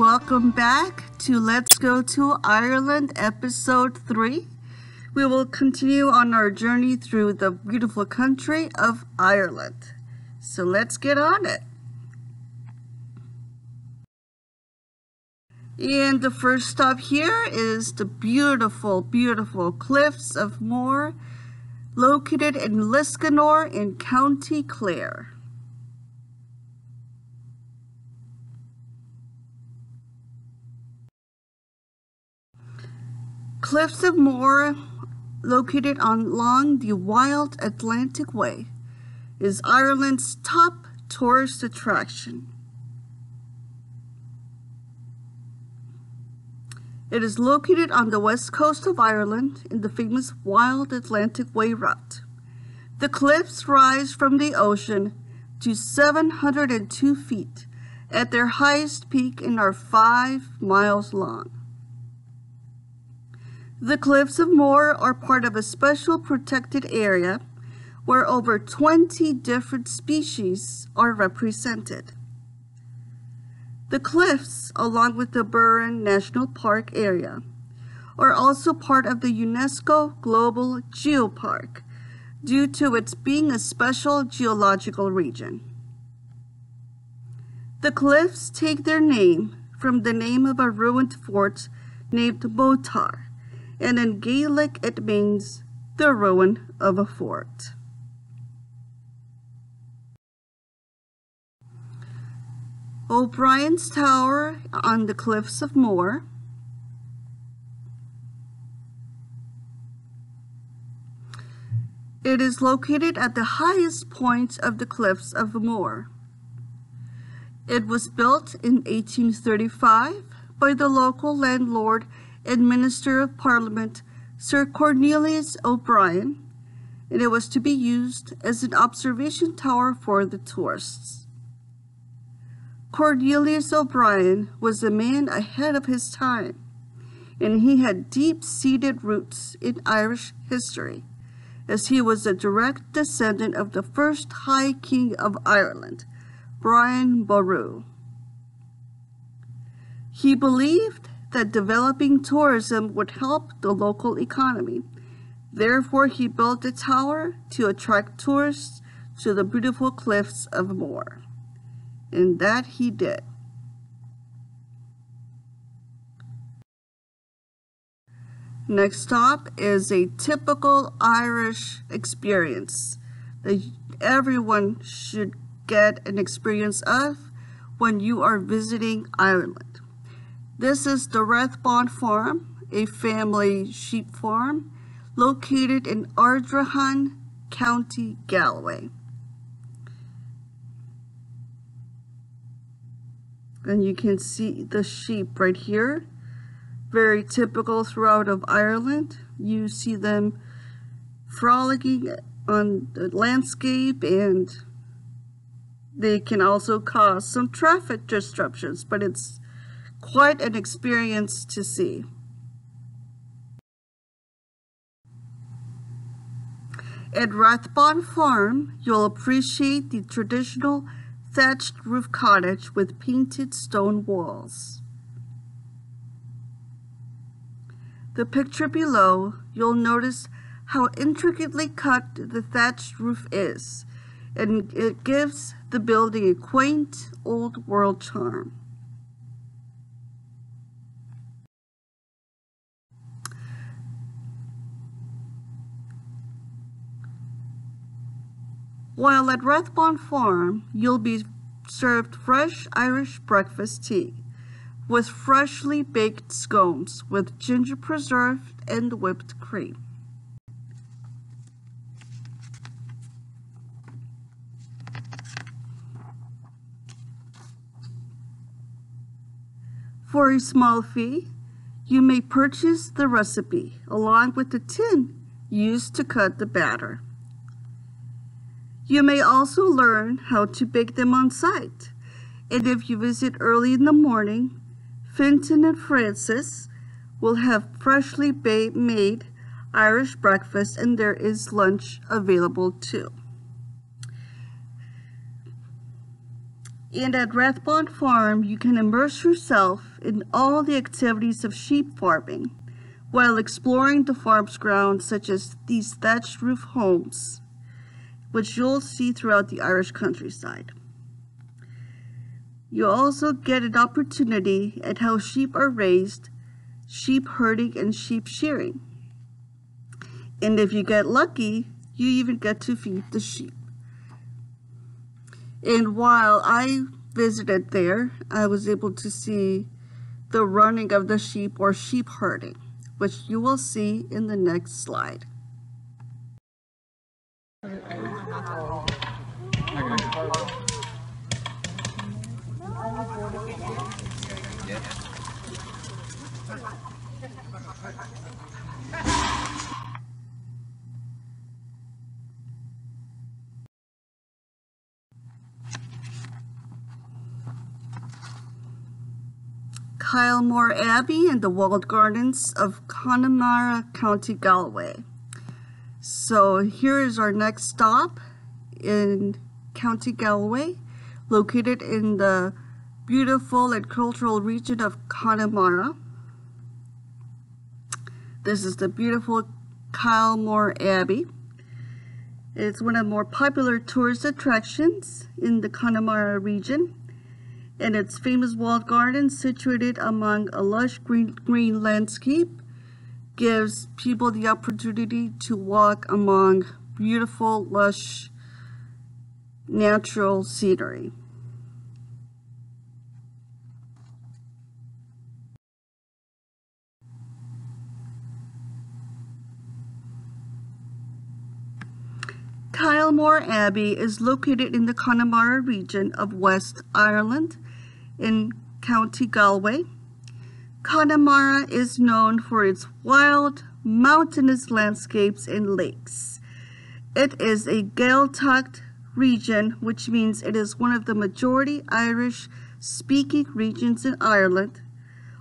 Welcome back to Let's Go to Ireland, episode 3. We will continue on our journey through the beautiful country of Ireland. So let's get on it. And the first stop here is the beautiful, beautiful Cliffs of Moher, located in Liscannor in County Clare. Cliffs of Moher, located along the Wild Atlantic Way, is Ireland's top tourist attraction. It is located on the west coast of Ireland in the famous Wild Atlantic Way route. The cliffs rise from the ocean to 702 feet at their highest peak and are five miles long. The Cliffs of Moher are part of a special protected area where over 20 different species are represented. The cliffs, along with the Burren National Park area, are also part of the UNESCO Global Geopark due to its being a special geological region. The cliffs take their name from the name of a ruined fort named Mothar and in Gaelic it means the ruin of a fort. O'Brien's Tower on the Cliffs of Moher. It is located at the highest point of the Cliffs of Moher. It was built in 1835 by the local landlord and Minister of Parliament Sir Cornelius O'Brien, and it was to be used as an observation tower for the tourists. Cornelius O'Brien was a man ahead of his time, and he had deep-seated roots in Irish history, as he was a direct descendant of the first High King of Ireland, Brian Boru. He believed that developing tourism would help the local economy. Therefore, he built a tower to attract tourists to the beautiful cliffs of Moher. And that he did. Next stop is a typical Irish experience that everyone should get an experience of when you are visiting Ireland. This is the Rathbaun Farm, a family sheep farm located in Ardrahan, County Galway. And you can see the sheep right here. Very typical throughout of Ireland. You see them frolicking on the landscape and they can also cause some traffic disruptions, but it's quite an experience to see. At Rathbaun Farm, you'll appreciate the traditional thatched roof cottage with painted stone walls. The picture below, you'll notice how intricately cut the thatched roof is, and it gives the building a quaint, old-world charm. While at Rathbaun Farm, you'll be served fresh Irish breakfast tea with freshly baked scones with ginger preserve and whipped cream. For a small fee, you may purchase the recipe along with the tin used to cut the batter. You may also learn how to bake them on site. And if you visit early in the morning, Fintan and Francis will have freshly made Irish breakfast and there is lunch available too. And at Rathbaun Farm, you can immerse yourself in all the activities of sheep farming while exploring the farm's grounds, such as these thatched roof homes, which you'll see throughout the Irish countryside. You also get an opportunity at how sheep are raised, sheep herding, and sheep shearing. And if you get lucky, you even get to feed the sheep. And while I visited there, I was able to see the running of the sheep or sheep herding, which you will see in the next slide. Kylemore Abbey and the walled gardens of Connemara, County Galway. So here is our next stop in County Galway, located in the beautiful and cultural region of Connemara. This is the beautiful Kylemore Abbey. It's one of the more popular tourist attractions in the Connemara region and its famous walled garden situated among a lush green, green landscape gives people the opportunity to walk among beautiful, lush, natural scenery. Kylemore Abbey is located in the Connemara region of West Ireland in County Galway. Connemara is known for its wild, mountainous landscapes and lakes. It is a Gaeltacht region, which means it is one of the majority Irish speaking regions in Ireland,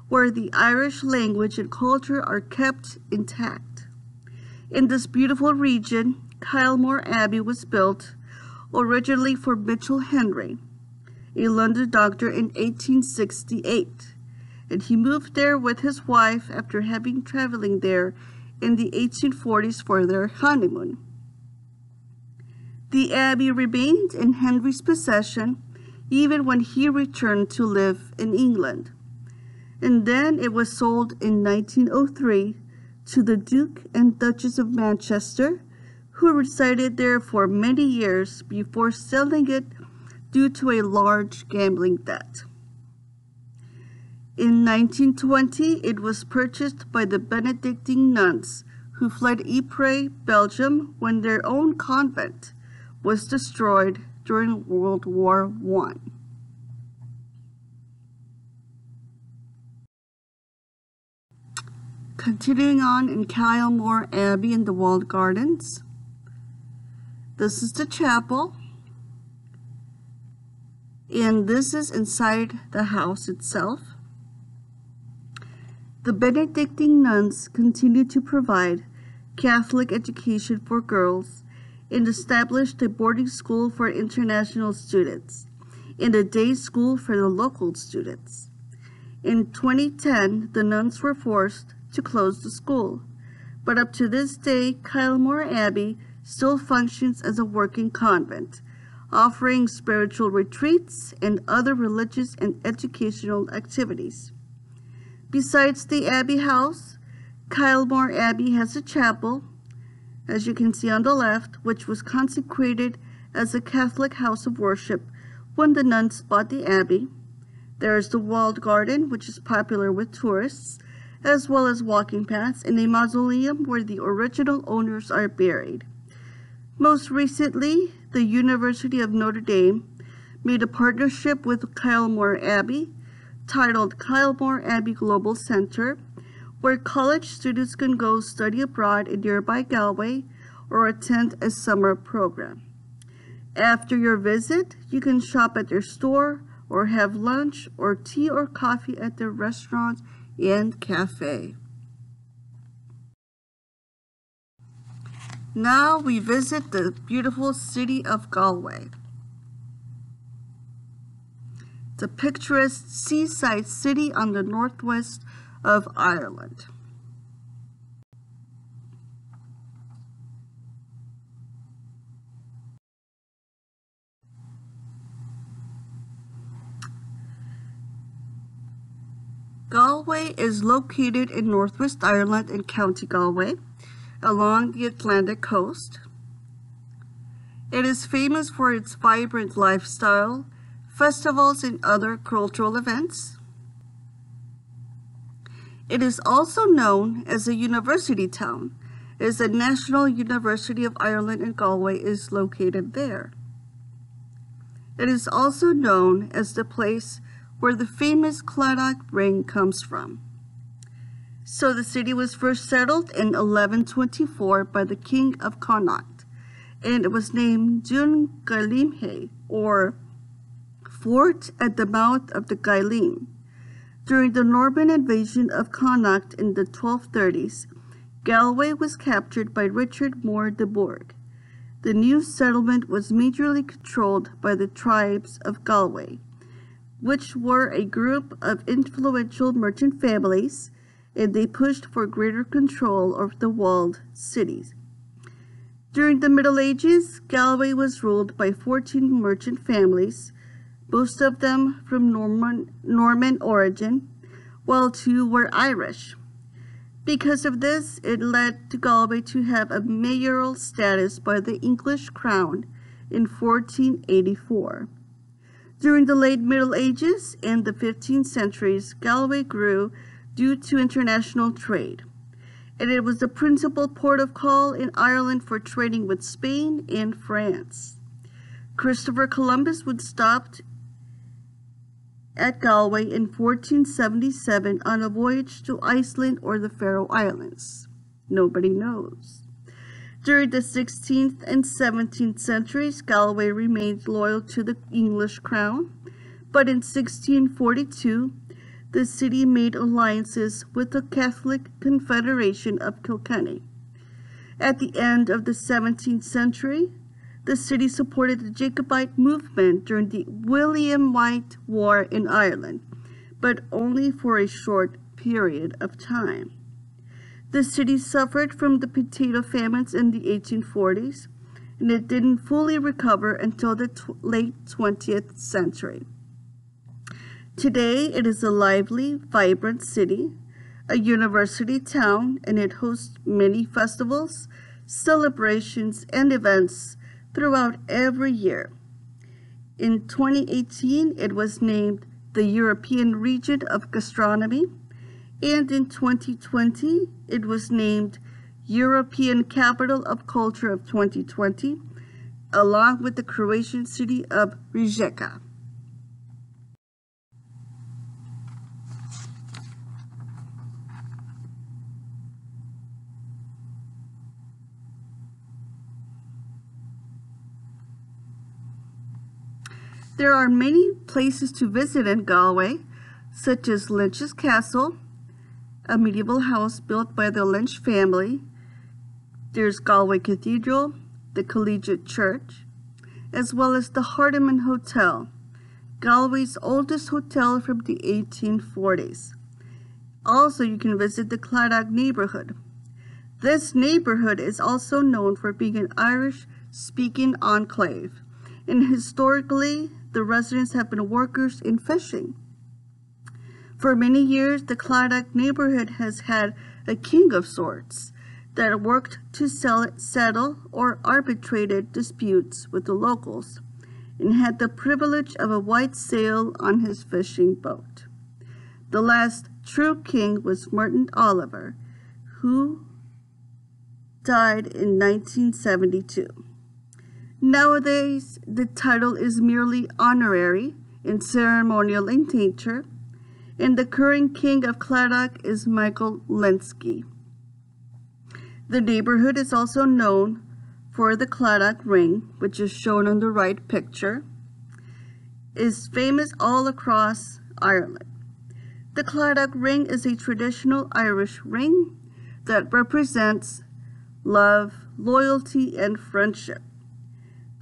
where the Irish language and culture are kept intact. In this beautiful region, Kylemore Abbey was built originally for Mitchell Henry, a London doctor in 1868, and he moved there with his wife after having traveling there in the 1840s for their honeymoon. The abbey remained in Henry's possession even when he returned to live in England, and then it was sold in 1903 to the Duke and Duchess of Manchester, who resided there for many years before selling it due to a large gambling debt. In 1920, it was purchased by the Benedictine nuns who fled Ypres, Belgium, when their own convent was destroyed during World War I. Continuing on in Kylemore Abbey in the walled gardens. This is the chapel and this is inside the house itself. The Benedictine nuns continued to provide Catholic education for girls and established a boarding school for international students and a day school for the local students. In 2010, the nuns were forced to close the school, but up to this day, Kylemore Abbey still functions as a working convent offering spiritual retreats and other religious and educational activities. Besides the Abbey House, Kylemore Abbey has a chapel, as you can see on the left, which was consecrated as a Catholic house of worship when the nuns bought the abbey. There is the walled garden, which is popular with tourists, as well as walking paths and a mausoleum where the original owners are buried. Most recently, the University of Notre Dame made a partnership with Kylemore Abbey titled Kylemore Abbey Global Center, where college students can go study abroad in nearby Galway or attend a summer program. After your visit, you can shop at their store or have lunch or tea or coffee at their restaurant and cafe. Now we visit the beautiful city of Galway. The picturesque seaside city on the northwest of Ireland. Galway is located in northwest Ireland in County Galway along the Atlantic coast. It is famous for its vibrant lifestyle, festivals, and other cultural events. It is also known as a university town, as the National University of Ireland in Galway is located there. It is also known as the place where the famous Claddagh ring comes from. So the city was first settled in 1124 by the king of Connacht, and it was named Dún Gaillimhe, or Fort at the mouth of the Gaillim. During the Norman invasion of Connacht in the 1230s, Galway was captured by Richard More de Burgh. The new settlement was majorly controlled by the tribes of Galway which were a group of influential merchant families, and they pushed for greater control over the walled cities. During the Middle Ages, Galway was ruled by 14 merchant families, most of them from Norman, Norman origin, while two were Irish. Because of this, it led to Galway to have a mayoral status by the English crown in 1484. During the late Middle Ages and the 15th centuries, Galway grew due to international trade, and it was the principal port of call in Ireland for trading with Spain and France. Christopher Columbus would stop at Galway in 1477 on a voyage to Iceland or the Faroe Islands. Nobody knows. During the 16th and 17th centuries, Galway remained loyal to the English crown, but in 1642, the city made alliances with the Catholic Confederation of Kilkenny. At the end of the 17th century, the city supported the Jacobite movement during the Williamite War in Ireland, but only for a short period of time. The city suffered from the potato famines in the 1840s, and it didn't fully recover until the late 20th century. Today, it is a lively, vibrant city, a university town, and it hosts many festivals, celebrations, and events throughout every year. In 2018, it was named the European Region of Gastronomy and in 2020 it was named European Capital of Culture of 2020, along with the Croatian city of Rijeka. There are many places to visit in Galway, such as Lynch's Castle, a medieval house built by the Lynch family. There's Galway Cathedral, the Collegiate Church, as well as the Hardiman Hotel, Galway's oldest hotel from the 1840s. Also, you can visit the Claddagh neighborhood. This neighborhood is also known for being an Irish-speaking enclave, and historically, the residents have been workers in fishing. For many years, the Claddagh neighborhood has had a king of sorts that worked to settle or arbitrated disputes with the locals and had the privilege of a white sail on his fishing boat. The last true king was Martin Oliver, who died in 1972. Nowadays, the title is merely honorary and ceremonial in nature and the current king of Claddagh is Michael Lynskey. The neighborhood is also known for the Claddagh ring, which is shown on the right picture, is famous all across Ireland. The Claddagh ring is a traditional Irish ring that represents love, loyalty, and friendship.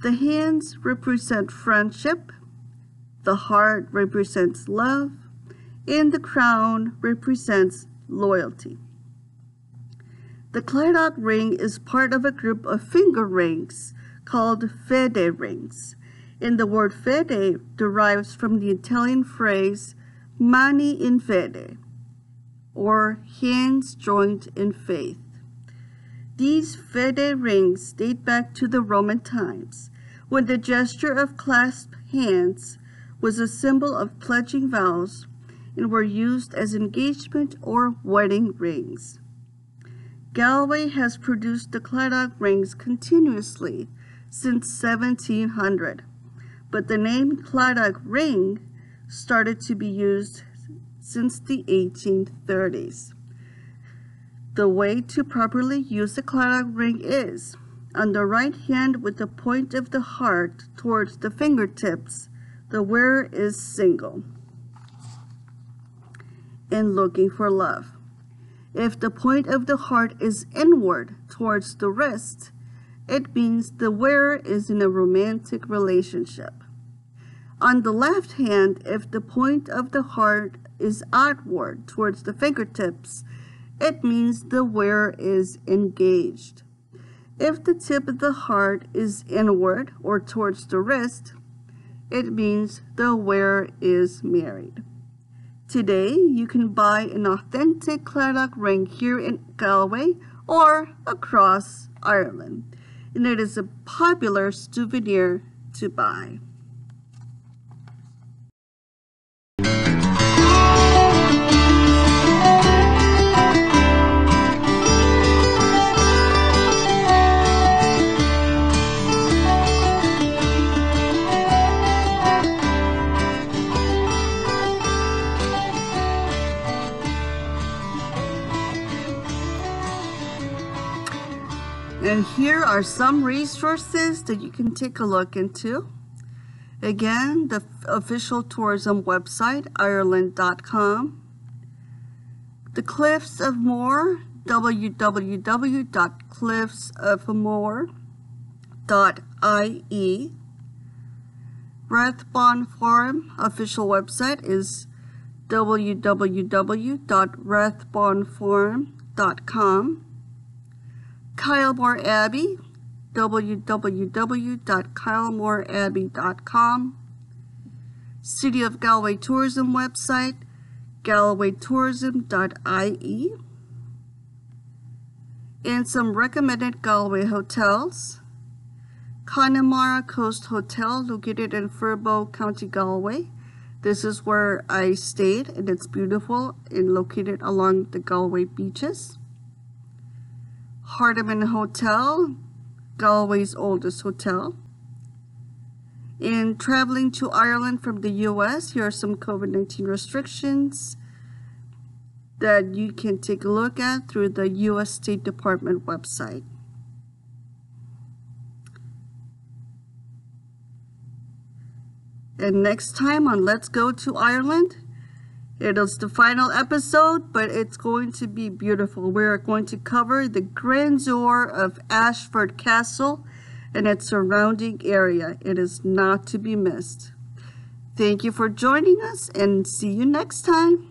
The hands represent friendship, The heart represents love, and the crown represents loyalty. The Claddagh ring is part of a group of finger rings called fede rings, and the word fede derives from the Italian phrase mani in fede, or hands joined in faith. These fede rings date back to the Roman times, when the gesture of clasped hands was a symbol of pledging vows and were used as engagement or wedding rings. Galway has produced the Claddagh rings continuously since 1700, but the name Claddagh ring started to be used since the 1830s. The way to properly use the Claddagh ring is on the right hand with the point of the heart towards the fingertips, the wearer is single and looking for love. If the point of the heart is inward towards the wrist, it means the wearer is in a romantic relationship. On the left hand, if the point of the heart is outward towards the fingertips, it means the wearer is engaged. If the tip of the heart is inward or towards the wrist, it means the wearer is married. Today, you can buy an authentic Claddagh ring here in Galway or across Ireland, and it is a popular souvenir to buy. And here are some resources that you can take a look into. Again, the official tourism website, ireland.com. The Cliffs of Moher, www.cliffsofmoher.ie. Rathbaun Farm official website is www.rathbaunfarm.com. Kylemore Abbey, www.kylemoreabbey.com. City of Galway Tourism website, galwaytourism.ie. And some recommended Galway hotels. Connemara Coast Hotel, located in Furbo, County Galway. This is where I stayed, and it's beautiful and located along the Galway beaches. Hardiman Hotel, Galway's oldest hotel. In traveling to Ireland from the US, here are some COVID 19 restrictions that you can take a look at through the US State Department website. And next time on Let's Go to Ireland, it is the final episode, but it's going to be beautiful. We're going to cover the grandeur of Ashford Castle and its surrounding area. It is not to be missed. Thank you for joining us and see you next time.